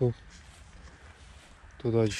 tudo. Tudo ódio.